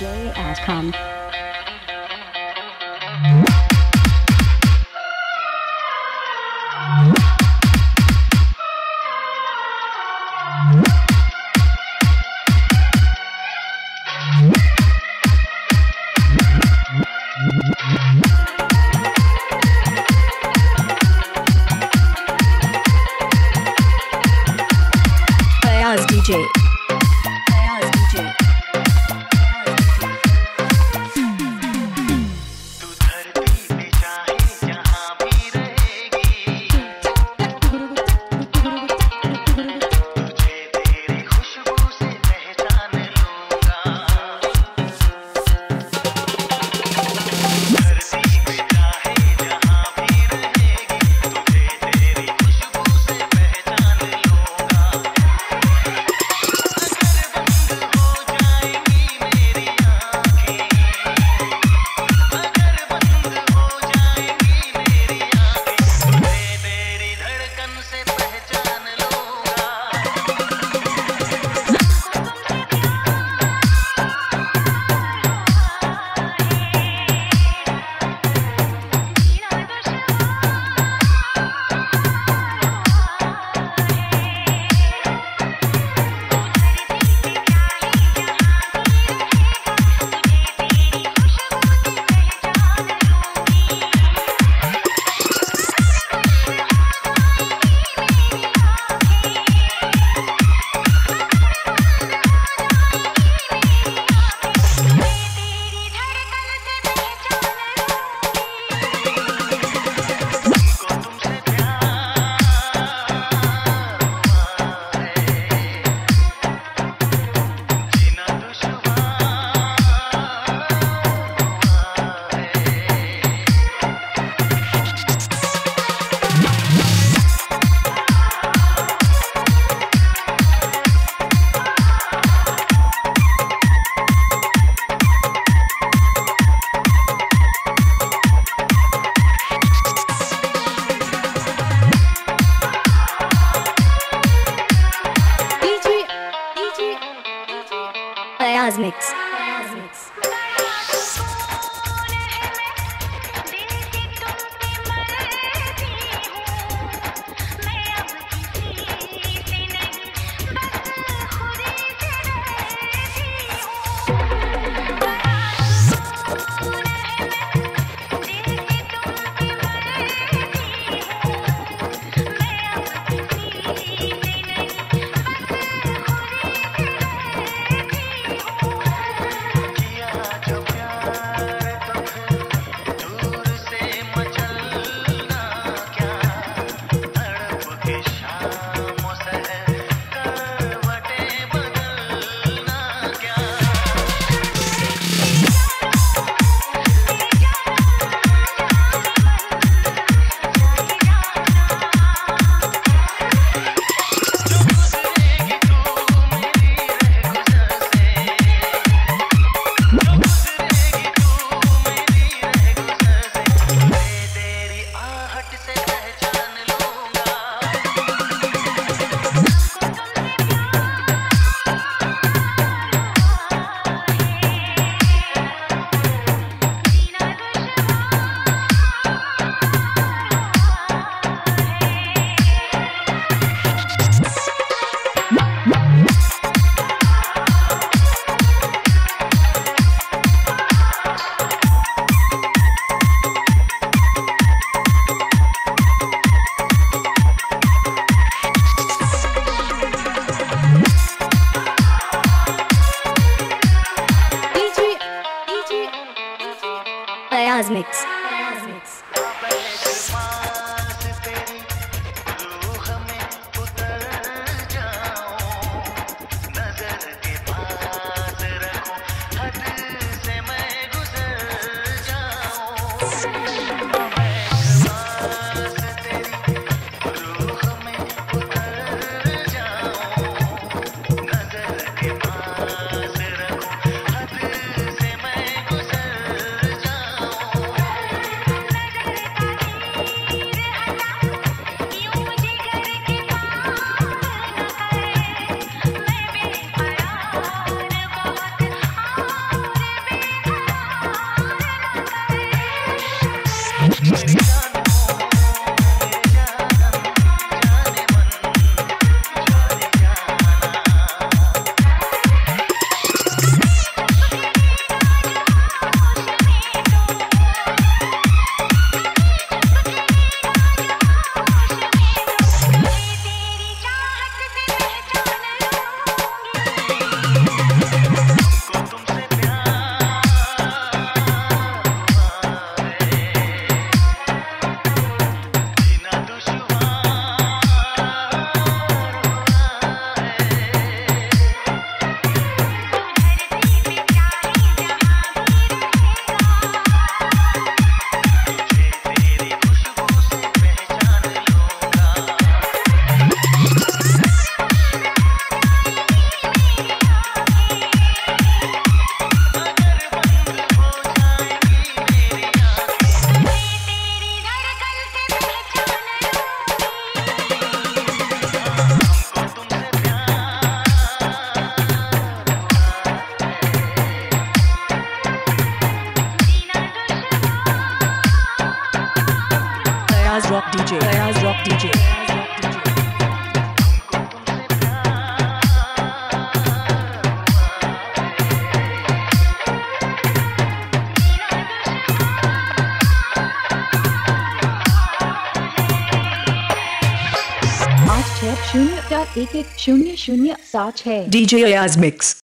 dj.com. DJ. Mix. Ayaz Rock DJ. Ayaz Rock DJ. आठ छः शून्य चार एक एक शून्य शून्य सात छः DJ Ayaz Mix.